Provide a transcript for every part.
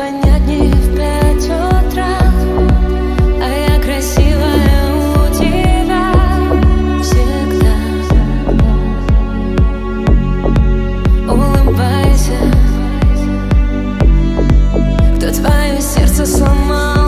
понятнее в пять утра А я красивая у всегда. Улыбайся Кто твое сердце сломал?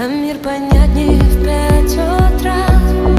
А мир понятнее в пять утра.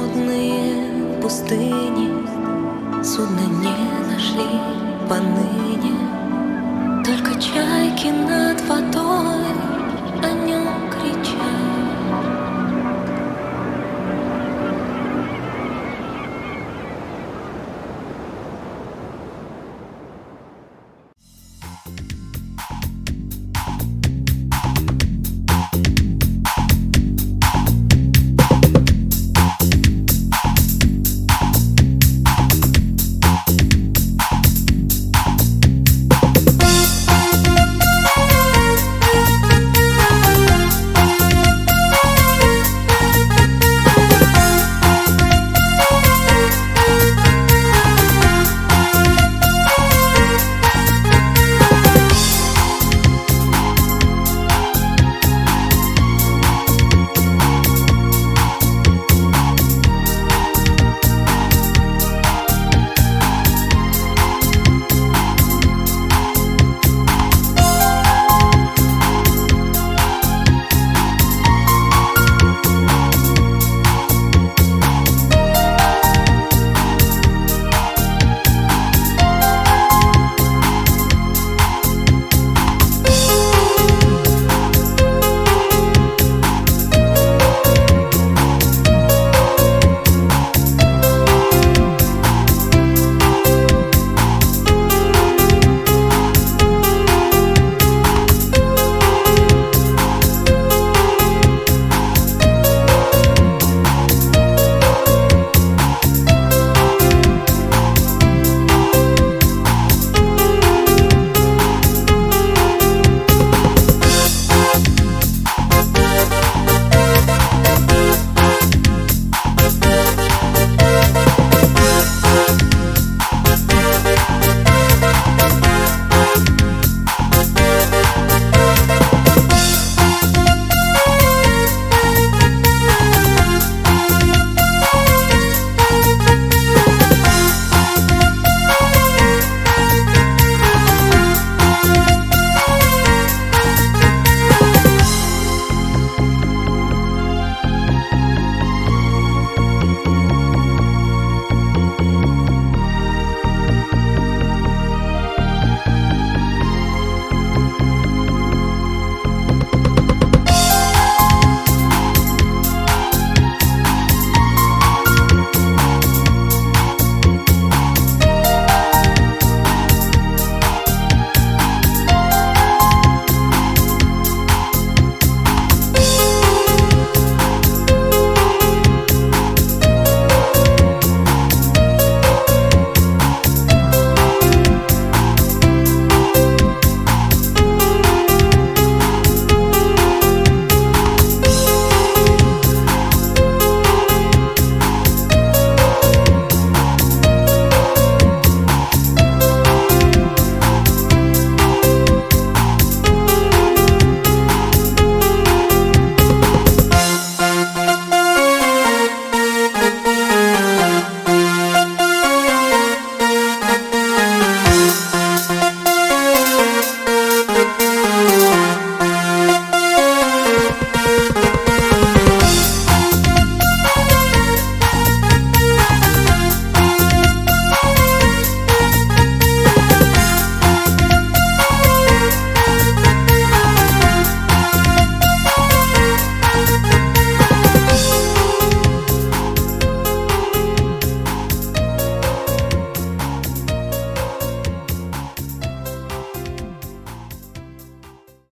холодные пустыни Судно не нашли поныне. Только чайки над водой о нем кричат.